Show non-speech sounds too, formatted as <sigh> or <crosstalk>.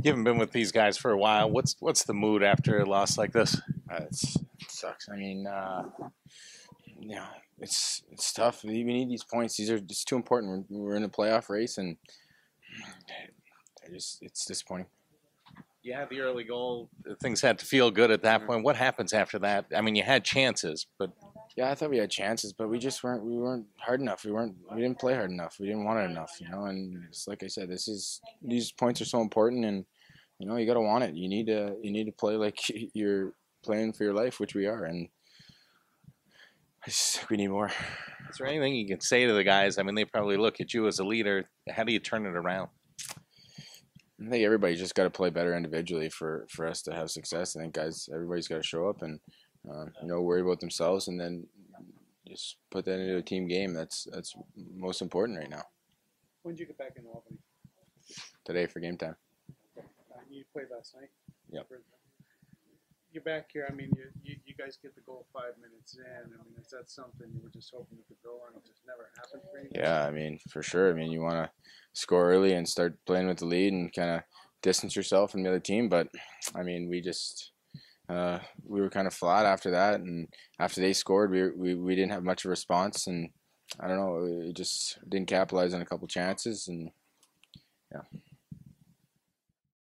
You haven't been with these guys for a while. What's what's the mood after a loss like this? Uh, it's, it sucks. I mean, uh, yeah, it's it's tough. We need these points. These are just too important. We're, we're in a playoff race, and I just it's disappointing. You had the early goal. Things had to feel good at that point. What happens after that? I mean, you had chances, but Yeah, I thought we had chances, but we just weren't. We weren't hard enough. We weren't. We didn't play hard enough. We didn't want it enough. You know, and it's like I said, this is these points are so important, and you know you gotta want it. You need to. You need to play like <laughs> you're playing for your life, which we are, and I just think we need more. is there anything you can say to the guys? I mean, they probably look at you as a leader. How do you turn it around? I think everybody's just got to play better individually for, for us to have success. I think guys, everybody's got to show up and uh, you know worry about themselves, and then just put that into a team game. That's that's most important right now. When did you get back in Albany? Today for game time. Uh, you played last night. Yep. You're back here. I mean, you, you, you guys get the goal five minutes in. I mean, is that something you were just hoping you could go on? It just never happened for you. Yeah, I mean for sure. I mean you want to score early and start playing with the lead and kind of distance yourself from the other team. But I mean we just uh, we were kind of flat after that, and after they scored, we, we we didn't have much of a response, and I don't know, we just didn't capitalize on a couple chances, and yeah.